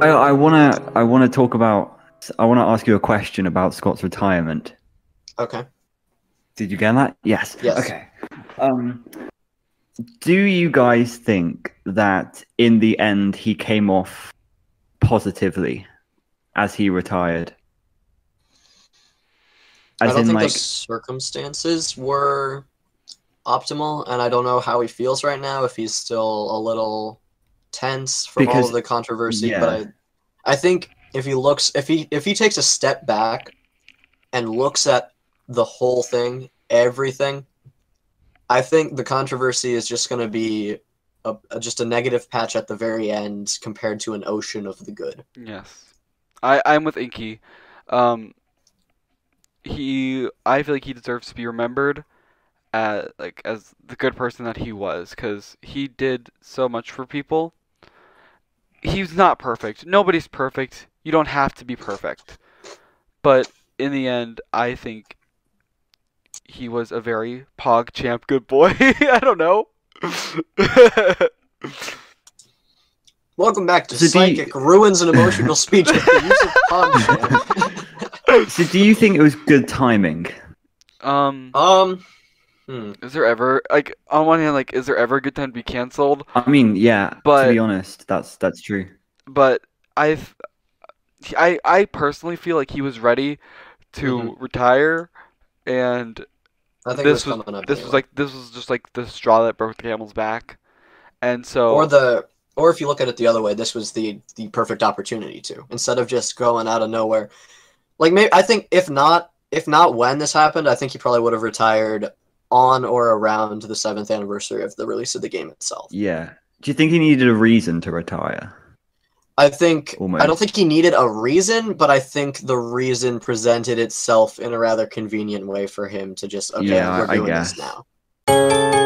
I wanna I wanna talk about I wanna ask you a question about Scott's retirement. Okay. Did you get that? Yes. Yes. Okay. Um, do you guys think that in the end he came off positively as he retired? I don't in, think like, the circumstances were optimal, and I don't know how he feels right now. If he's still a little tense from all of the controversy, yeah. but I, I think if he looks, if he if he takes a step back and looks at the whole thing, everything, I think the controversy is just going to be a, a- just a negative patch at the very end compared to an ocean of the good. Yes, I I'm with Inky. Um, he I feel like he deserves to be remembered, as like as the good person that he was, because he did so much for people. He's not perfect. Nobody's perfect. You don't have to be perfect. But in the end, I think he was a very pog champ good boy. I don't know. Welcome back to So do you- Psychic Ruins and Emotional Speech with the use of Pogchamp. so do you think it was good timing? um. Um, hmm. Is there ever like on one hand like is there ever a good time to be canceled? I mean, yeah. But to be honest, that's that's true. But I've I I personally feel like he was ready to retire and I think this was was coming up. this was like this was just like the straw that broke the camel's back. And so or the or if you look at it the other way, this was the the perfect opportunity to instead of just going out of nowhere. Like maybe I think if not if not when this happened, I think he probably would have retired on or around the seventh anniversary of the release of the game itself. Yeah. Do you think he needed a reason to retire? I think I don't think he needed a reason, but I think the reason presented itself in a rather convenient way for him to just okay, Yeah, we're I doing guess. this now.